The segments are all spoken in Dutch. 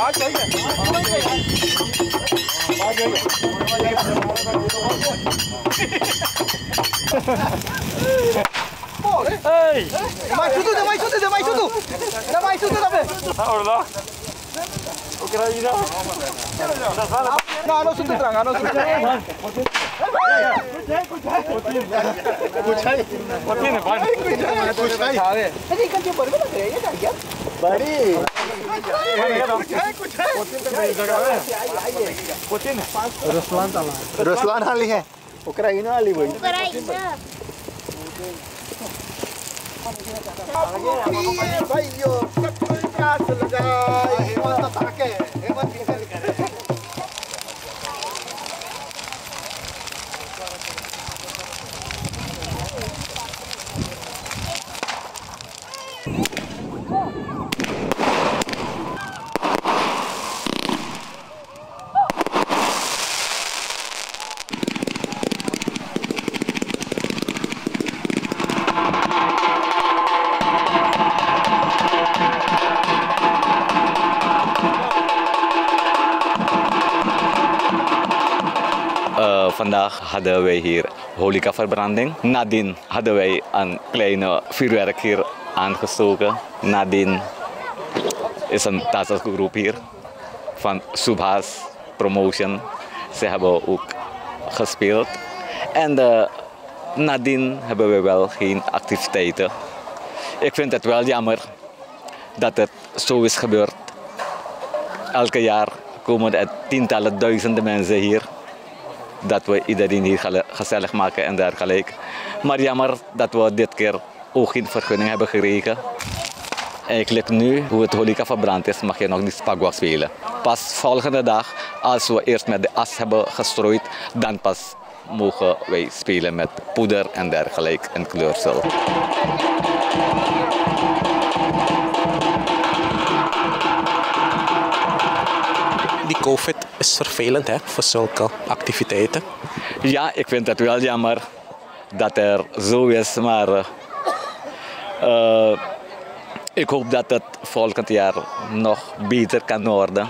बात सही है बात सही है Hey! Mai sutu, de mai sutu, de mai sutu! De mai sutu, de pe! Urla! Ucraina! No, nu sunt dragă, nu sunt dragă! Puțai! Puține, bani! Puțai! Puțai! Adică ce vorbim, trebuie, e dar chiar? Bani! Ruslan ताला हाली है। उक्राइना हाली भाई। उक्राइना भाइयों। Vandaag hadden wij hier horecaverbranding. Nadien hadden wij een kleine vuurwerk hier aangestoken. Nadien is een tassengroep hier van Subhas Promotion. Ze hebben ook gespeeld. En eh, nadien hebben we wel geen activiteiten. Ik vind het wel jammer dat het zo is gebeurd. Elke jaar komen er tientallen duizenden mensen hier dat we iedereen hier gezellig maken en dergelijke. Maar jammer dat we dit keer ook geen vergunning hebben gekregen. Eigenlijk nu, hoe het horeca verbrand is, mag je nog niet Spagwa spelen. Pas volgende dag, als we eerst met de as hebben gestrooid, dan pas mogen wij spelen met poeder en dergelijke en kleursel. COVID is vervelend hè, voor zulke activiteiten. Ja, ik vind het wel jammer dat er zo is, maar eh, eh, ik hoop dat het volgend jaar nog beter kan worden.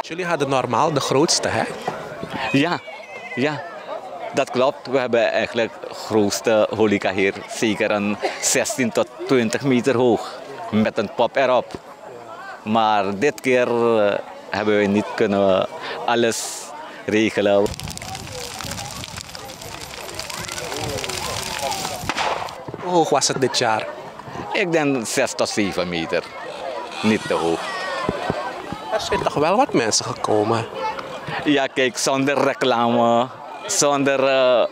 Jullie hadden normaal de grootste hè? Ja, ja, dat klopt. We hebben eigenlijk de grootste horeca hier, zeker een 16 tot 20 meter hoog, met een pop erop. Maar dit keer eh, hebben we niet kunnen alles regelen. Hoe hoog was het dit jaar? Ik denk 6 tot 7 meter, niet te hoog. Er zijn toch wel wat mensen gekomen. Ja, kijk, zonder reclame, zonder eh,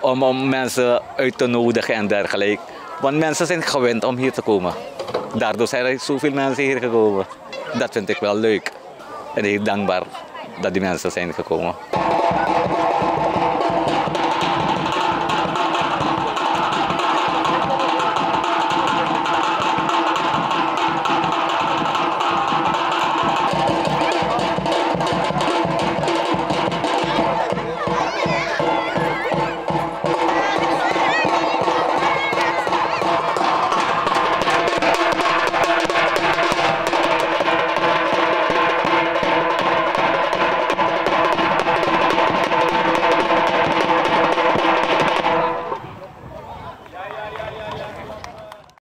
om, om mensen uit te nodigen en dergelijke. Want mensen zijn gewend om hier te komen. Daardoor zijn er zoveel mensen hier gekomen. Dat vind ik wel leuk. En heel dankbaar dat die mensen zijn gekomen.